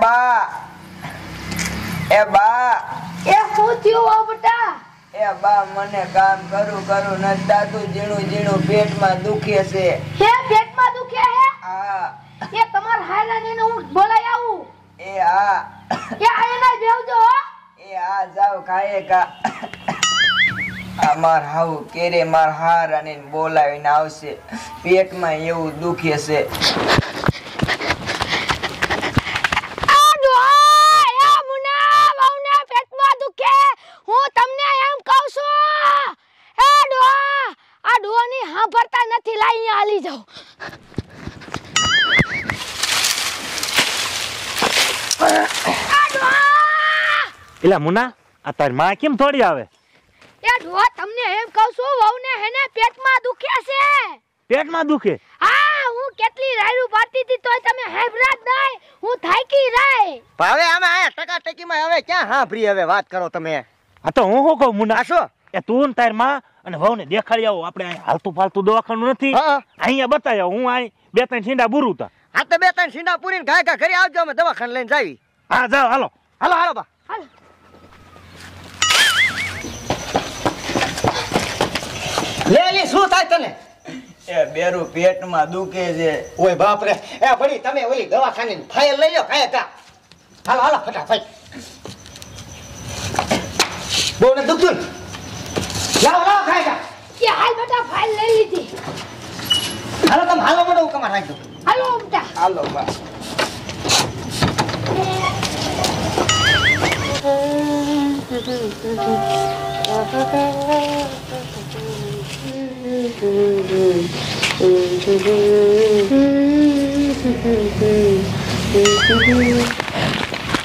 બા. એ બા. એ શું થયું બટા એ બા મને કામ કરું કરું ન દાદુ જીણું જીણું પેટમાં દુખે છે. હે પેટમાં દુખે હે? હા. એ તમાર હાયરા ને હું બોલાય આવું. એ હા. કે આયના બેવજો એ હા જાવ ખાય કા. અમાર હાવ કેરે માર હાર અને બોલાવીને આવશે. પેટમાં એવું દુખે છે આ ડોહા એ મુના વહુના પેટમાં દુખે હું તમને એમ કહું છું એ ડોહા આ ડોહાની સાંભળતા નથી લાઈ અહીંયા હાલી જાઓ એલા મુના આ તારી માં કેમ થોડી આવે? એ ડોહા તમને એમ કહું છું વહુને હેને પેટમાં દુખે છે. પેટમાં દુખે? હા હું કેટલી રાયડું પાડતી હતી તોય તમે હેબરા જ નહીં. હું થાકી રહી. પણ હવે આમે આ ટકા ટકીમાં હવે ક્યાં હા ફ્રી હવે વાત કરો તમે? આ તો હું શું કહું મુના? શું? એ તું તારમાં અને વહુને દેખાડી આવો. આપણે હાલતું ફાલતું દવાખાનું નથી. અહીંયા બતાવી આવો. હું અહીં બે ત્રણ છીંડા પૂરું તા. હા તો બે ત્રણ છીંડા પૂરીને ઘા ઘા ઘરે આવજો. અમે દવાખાને લઈને જાવી. હા જાઓ હાલો. હાલો હાલો બા. હાલ. લે લે શું થાય તને? એ બેરું પેટમાં દુખે છે. ઓય બાપ રે એ ભડી તમે ઓલી દવાખાને ફાઇલ લઈ લો કાય કા હાલો હાલો ફટાફટ. બહુ ને? દુખતું ને? લાવો લાવો ખાય કા એ હાલ બેટા ફાઇલ લઈ લીધી હાલો તમે હાલો મોડો હું કમાર રાખજો હાલો બેટા હાલો બા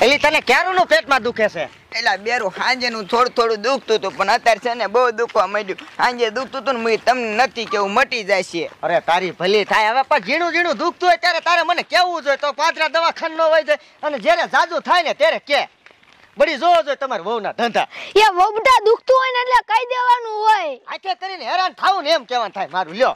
એલી તને ક્યારું નું પેટમાં દુખે છે? એલા બેરું સાંજે નું થોડું થોડું દુખતું હતું પણ અત્યારે છે ને બહુ દુખવા માંડ્યું. સાંજે દુખતું હતું ને મેં તમને નથી કેવું મટી જાય છે. અરે તારી ભલી થાય. હવે પણ ઝીણું ઝીણું દુખતું હોય ત્યારે તારે મને કેવું જોઈએ? તો પાત્રા દવાખાન નો હોય જાય. અને જ્યારે જાજુ થાય ને ત્યારે કે. બડી જોવો જોઈએ તમારા વહુના ધંધા. એ બહુ બેટા દુખતું હોય ને એટલે કહી દેવાનું હોય. આખે કરીને હેરાન થાવું ને એમ કહેવાનું થાય. મારું લ્યો.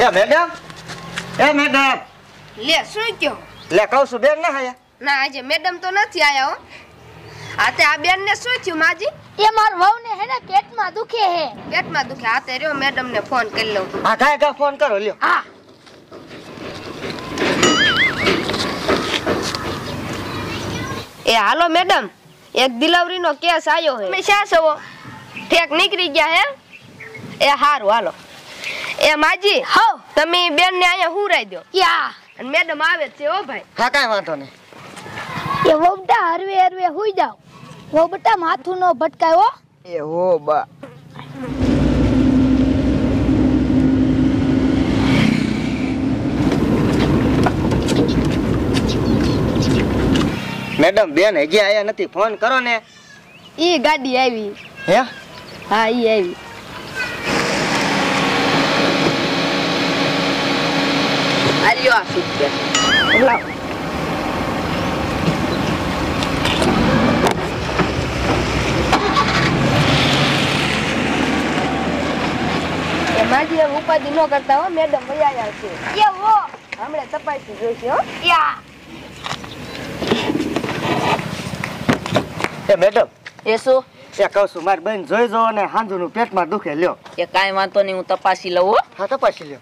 એ મેડમ એ મેડમ. લે શું કયો? લે કહું છું બેન ના હાયા. ના આજે મેડમ તો નથી આયા હો. આ તે આ બેન ને શું થયું માજી? એ માર વહુ ને હે ને પેટમાં દુખે હે. પેટમાં દુખે. હાથે રહ્યો મેડમ ને ફોન કરી લઉં. હા ગાય ગા ફોન કરો લ્યો. હા. એ હાલો મેડમ. એક ડિલિવરી નો કેસ આવ્યો હે. તમે શા સવો ઠેક નીકળી ગયા હે. એ હારું હાલો. એ માજી હો. તમે બેન ને અહીંયા હુરાઈ દો યા. અને મેડમ આવે છે હો ભાઈ. હા કાઈ વાંધો નહીં. એ વોબટા બેટા હરવે હરવે હુઈ જાવ વોબટા બેટા માથું નો ભટકાય હો. એ હો બા. મેડમ બેન હજી આયા નથી. ફોન કરો ને. ઈ ગાડી આવી. હે? હા ઈ આવી. આ સુટકેસ લાવ એ માજી ઉપાધિ ન કરતા હો મેડમ વયા છે. એ હો હમણાં તપાસી જોઈશે હો. યા. એ મેડમ. એ શું? એ કહું છું મારી બેન જોઈ જો ને હાંજુનું પેટમાં દુખે લ્યો. એ કઈ વાંધો નહીં હું તપાસી લઉં હા તપાસી લ્યો.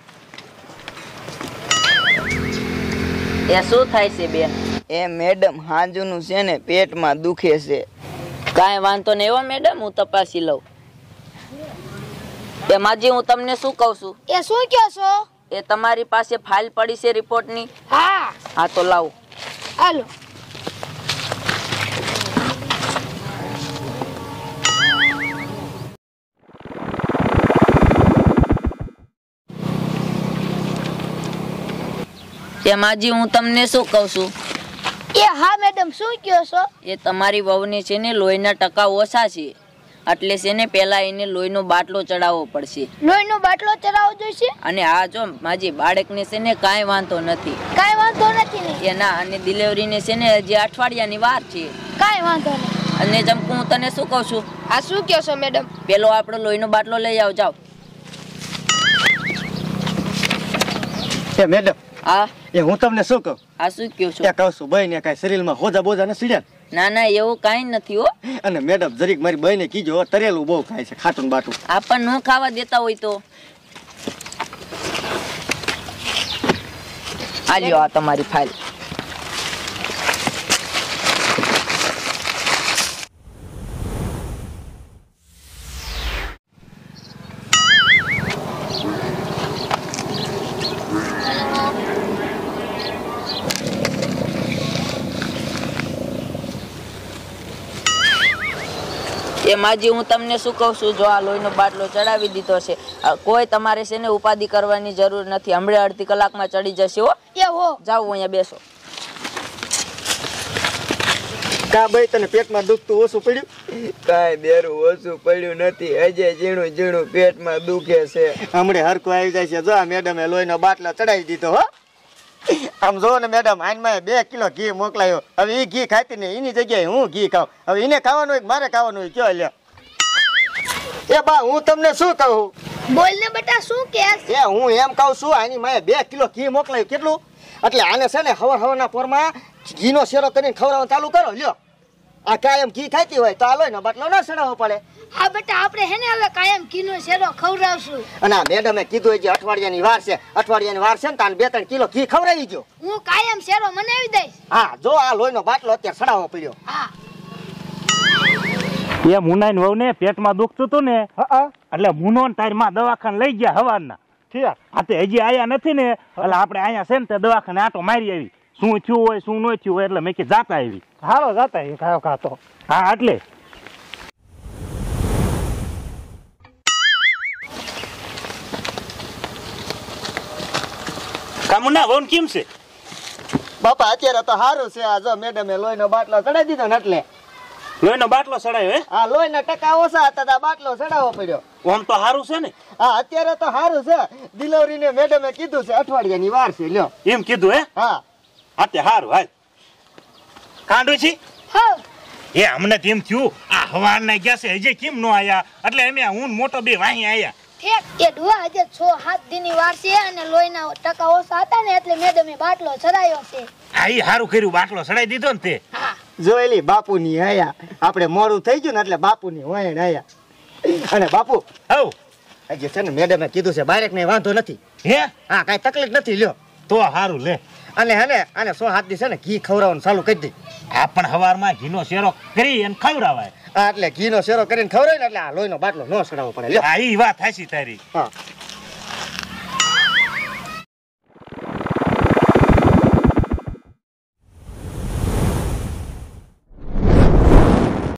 એ શું થાય છે બેન? એ મેડમ હાંજુનું છે ને પેટમાં દુખે છે. કાંઈ વાંધો નહીં એવો મેડમ હું તપાસી લઉં. એ માજી હું તમને શું કહું છું? એ શું કહો છો? એ તમારી પાસે ફાઇલ પડી છે રિપોર્ટની? હા. હા તો લાવો. હાલો. એ માજી હું તમને શું કહું છું? એ હા મેડમ શું કહો છો? એ તમારી વહુને છે ને લોહીના ટકા ઓછા છે. એટલે છે ને પહેલા એને લોહીનો બાટલો ચડાવવો પડશે. લોહીનો બાટલો ચડાવવો જોઈશે? અને આ જો માજી બાળકને છે ને કાંઈ વાંધો નથી. કાંઈ વાંધો નથી ને? એના અને ડિલિવરીને છે ને હજી અઠવાડિયાની વાર છે. કાંઈ વાંધો નહીં અને જમકુ હું તને શું કહું છું? આ શું કહો છો મેડમ? પેલો આપણો લોહીનો બાટલો લઈ આવ જાવ એ મેડમ આ એ હું તમને શું કહું? આ શું કહો છો? ત્યાં કહું છું ભાઈ ને કાંઈ શરીરમાં હોજા બોજા ને? સીડ્યા ના ના એવું કાંઈ નથી હો. અને મેડમ જરીક મારી બહેને કીજો તરેલું બહુ ખાય છે ખાટું બાટું. આપણ ન ખાવા દેતા હોય તો. આ લ્યો આ તમારી ફાઇલ. એ માજી હું તમને શું કહું છું? જો આ લોહીનો બાટલો ચડાવી દીધો છે કોઈ તમારે છે ને ઉપાધિ કરવાની જરૂર નથી. હમણાં અડધી કલાકમાં ચડી જશે હો. એ જાઓ અહીંયા બેસો. કા ભાઈ તને પેટમાં દુખતું ઓછું પડ્યું? કાંઈ દેરું ઓછું પડ્યું નથી. હજે ઝીણું ઝીણું પેટમાં દુખે છે. હમણે હરખું આવી જાય છે. જો આ મેડમે લોહીનો બાટલો ચડાવી દીધો હો. આમ જો ને મેડમ આનમાં બે કિલો ઘી મોકલાયો. હવે એ ઘી ખાતી ને એની જગ્યાએ હું ઘી ખાઉં. હવે એને ખાવાનું હોય મારે ખાવાનું હોય કયો લ્યો. એ બા હું તમને શું કહું? બોલ ને બેટા શું કે એ હું એમ કહું છું આની માએ બે કિલો ઘી મોકલાયું. કેટલું? એટલે આને છે ને હવાર હવારના પોરમાં ઘીનો શેરો કરીને ખવડાવવાનું ચાલુ કરો લ્યો. આ કાયમ ઘી ખાતી હોય તો આ લોહીનો બાટલો ન સડાવો પડે. હા બેટા આપણે હે ને હવે કાયમ ઘીનો શેરો ખવડાવશું. અને આ મેડમે કીધું જે અઠવાડિયાની વાર છે અઠવાડિયાની વાર છે ને તાન બે ત્રણ કિલો ઘી ખવડાવી ગયો હું કાયમ શેરો મનાવી દઈશ. હા જો આ લોહીનો બાટલો અત્યારે સડાવવો પડ્યો. હા. એ મુનાઈન વહુ ને પેટમાં દુખતું હતું ને એટલે મુનો ને તારી માં દવાખાને લઈ ગયા હવારના. આ તે હજી આયા નથી ને એટલે આપણે અહીંયા છે ને તે દવાખાને આટો મારી આવી. શું થયું હોય શું ન થયું હોય એટલે મેં કે જાતા આવી. હાલો જાતા આવી. ખાયો ખાતો. હા એટલે કામુના વહુ કેમ છે? બાપા અત્યારે તો સારું છે. આ જો મેડમે લોહીનો બાટલો ચડાવી દીધો ને એટલે. લોહીનો બાટલો ચડાવ્યો હે? આ લોહીના ટકા ઓછા હતા તા આ બાટલો ચડાવવો પડ્યો. ઓમ તો સારું છે ને? હા અત્યારે તો સારું છે. ડિલિવરીને મેડમે કીધું છે અઠવાડિયાની વાર છે લ્યો. એમ કીધું હે? હા. હા તે સારું હાલ. કાંડું છી? હો. એ અમને તેમ થયું આ હવારના ગયા છે હજી કેમ નો આયા? એટલે અમે હું મોટો બે વાહી આયા. ઠેક એ ડુઆ હજે છ સાત દિનની વાર છે અને લોહીના ટકા ઓછા હતા ને એટલે મેડમે બાટલો ચડાયો છે. આ ઈ સારું કર્યું બાટલો ચડાઈ દીધો ને તે. જોયેલી બાપુની આયા. આપણે મોડું થઈ ગયું ને એટલે બાપુની વહેણ આયા. અને બાપુ હવ. હજી છે ને મેડમે કીધું છે બારેક ને વાંધો નથી. હે? હા કઈ તકલીફ નથી લ્યો. તો સારું લે. અને હેને આને સો હાથ દી છે ને ઘી ખવડાવવાનું ચાલુ કરી દે. આ પણ હવારમાં ઘીનો શેરો કરી અને ખવડાવાય. એટલે ઘીનો શેરો કરીને ખવડાવે ને એટલે આ લોહીનો બાટલો ન સડાવવો પડે. આ વાત હાસી તારી. હા.